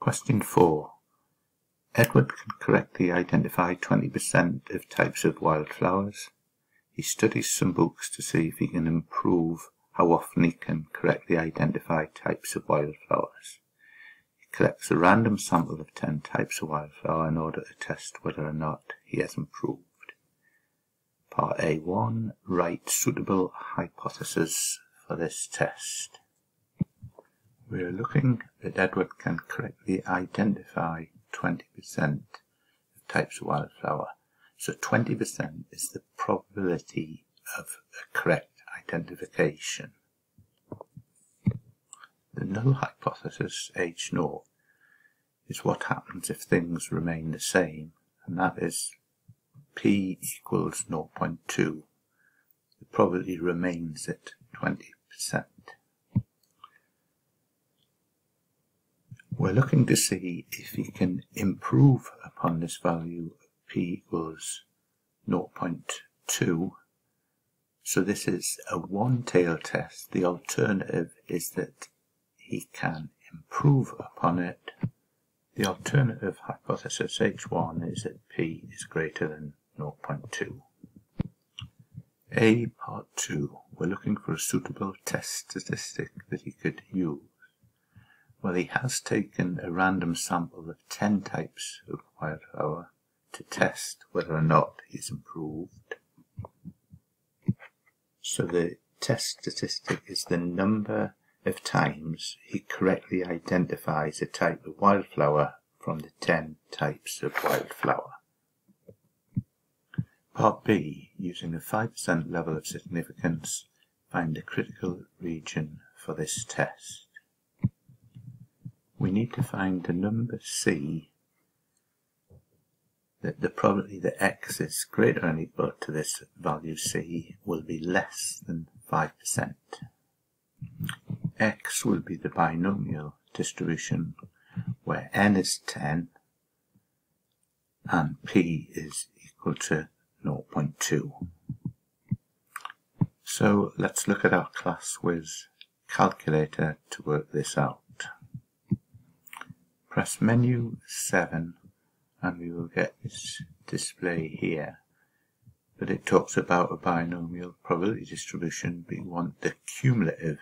Question 4. Edward can correctly identify 20% of types of wildflowers. He studies some books to see if he can improve how often he can correctly identify types of wildflowers. He collects a random sample of 10 types of wildflower in order to test whether or not he has improved. Part A1. Write suitable hypothesis for this test. We are looking that Edward can correctly identify 20% of types of wildflower. So 20% is the probability of a correct identification. The null hypothesis H 0 is what happens if things remain the same, and that is p equals 0.2. The probability remains at 20%. We're looking to see if we can improve upon this value of p equals 0.2. So this is a one-tail test. The alternative is that he can improve upon it. The alternative hypothesis H1 is that p is greater than 0.2. A part 2. We're looking for a suitable test statistic that he could use. Well, he has taken a random sample of 10 types of wildflower to test whether or not he's improved. So the test statistic is the number of times he correctly identifies a type of wildflower from the 10 types of wildflower. Part B, using a 5% level of significance, find the critical region for this test we need to find the number c that the probability that x is greater than or equal to this value c will be less than 5%. x will be the binomial distribution where n is 10 and p is equal to 0.2. So let's look at our ClassWiz calculator to work this out. Press menu 7 and we will get this display here. But it talks about a binomial probability distribution, but we want the cumulative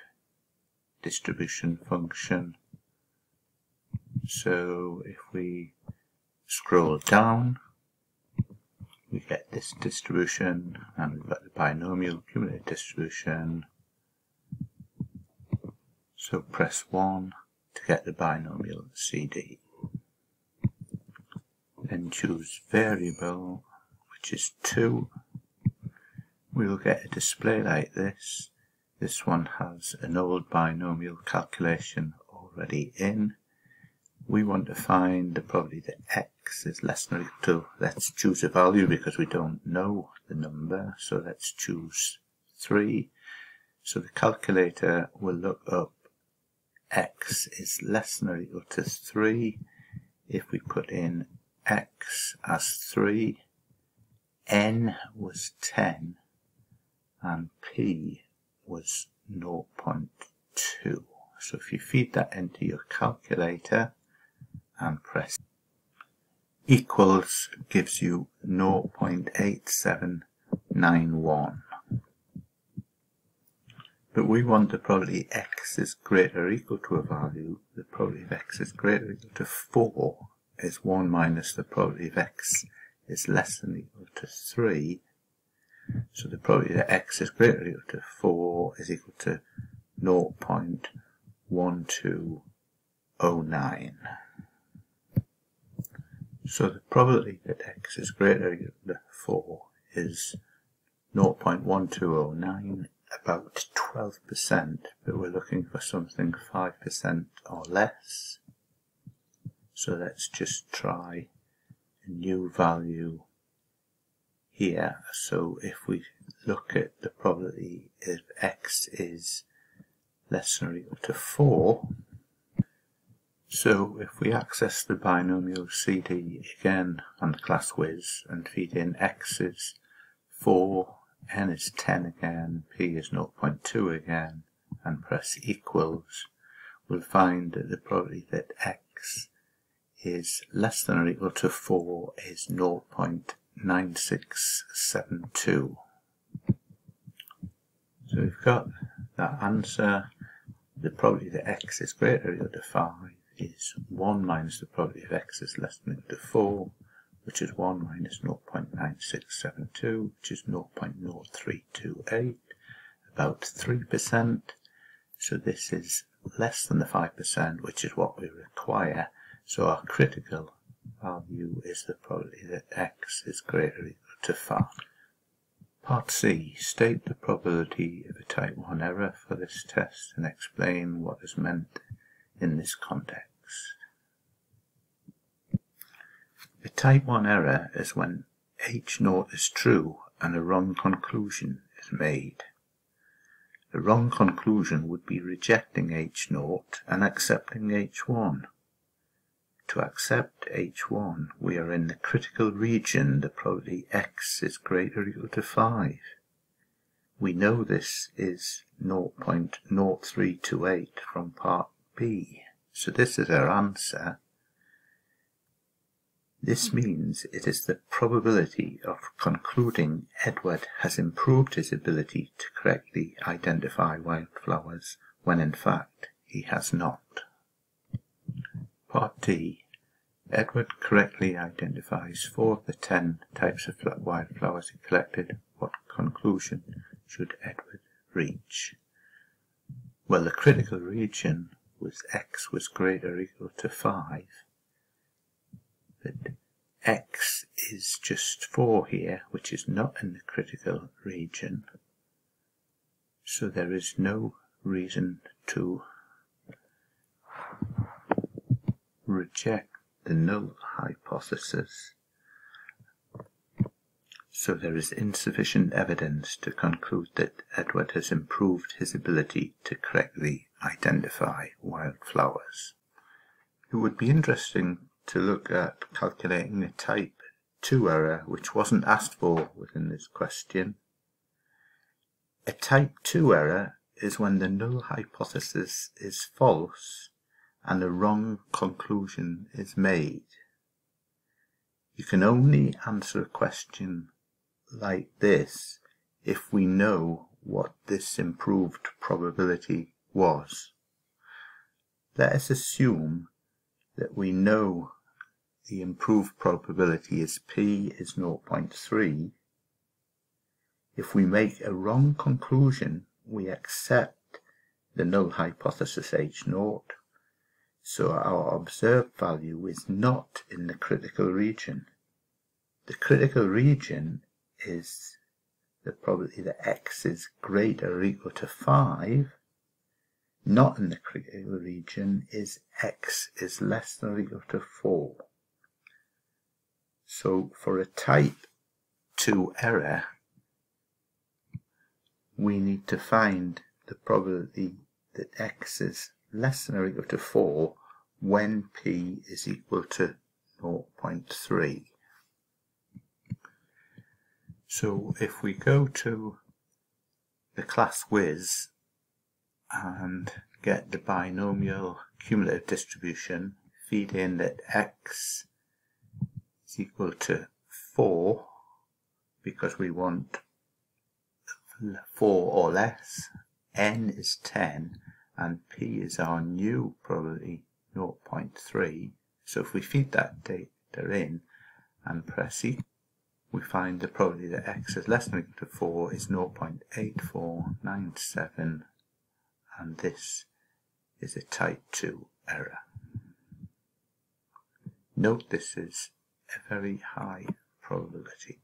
distribution function. So if we scroll down, we get this distribution, and we've got the binomial cumulative distribution. So press 1 to get the binomial CD. Then choose variable, which is 2. We will get a display like this. This one has an old binomial calculation already in. We want to find the probability that x is less than or equal to, let's choose a value because we don't know the number, so let's choose 3. So the calculator will look up x is less than or equal to 3 if we put in x as 3, n was 10, and p was 0.2. So if you feed that into your calculator and press equals gives you 0.8791 but we want the probability x is greater or equal to a value, the probability of x is greater or equal to 4 is 1 minus the probability of x is less than or equal to 3. So the probability that x is greater or equal to 4 is equal to 0.1209. So the probability that x is greater or equal to 4 is 0.1209 about 12%, but we're looking for something 5% or less. So let's just try a new value here. So if we look at the probability if x is less than or equal to 4, so if we access the binomial CD again on ClassWiz and feed in x is 4 n is 10 again, p is 0.2 again, and press equals, we'll find that the probability that x is less than or equal to 4 is 0.9672. So we've got that answer. The probability that x is greater or equal to 5 is 1 minus the probability of x is less than or equal to 4, which is 1 minus 0.9672, which is 0.0328, about 3%. So this is less than the 5%, which is what we require. So our critical value is the probability that x is greater or equal to 5. Part C. State the probability of a type 1 error for this test and explain what is meant in this context. A type 1 error is when H 0 is true and a wrong conclusion is made. The wrong conclusion would be rejecting H 0 and accepting H1. To accept H1, we are in the critical region, the probability x is greater or equal to 5. We know this is 0.0328 from part B, so this is our answer. This means it is the probability of concluding Edward has improved his ability to correctly identify wildflowers when in fact he has not. Part D. Edward correctly identifies four of the ten types of wildflowers he collected. What conclusion should Edward reach? Well, the critical region was x was greater or equal to 5 that x is just 4 here, which is not in the critical region. So there is no reason to reject the null hypothesis. So there is insufficient evidence to conclude that Edward has improved his ability to correctly identify wildflowers. It would be interesting to look at calculating a type 2 error which wasn't asked for within this question. A type 2 error is when the null hypothesis is false and a wrong conclusion is made. You can only answer a question like this if we know what this improved probability was. Let us assume that we know the improved probability is p is 0.3. If we make a wrong conclusion, we accept the null hypothesis H0, so our observed value is not in the critical region. The critical region is the probability that x is greater or equal to 5, not in the critical region is x is less than or equal to 4. So for a type 2 error, we need to find the probability that x is less than or equal to 4 when p is equal to 0.3. So if we go to the ClassWiz and get the binomial cumulative distribution, feed in that x is equal to 4 because we want 4 or less, n is 10, and p is our new probability 0.3. So if we feed that data in and press E, we find the probability that x is less than or equal to 4 is 0.8497, and this is a type 2 error. Note this is a very high probability.